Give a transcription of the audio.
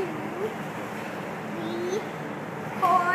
Two, three, four,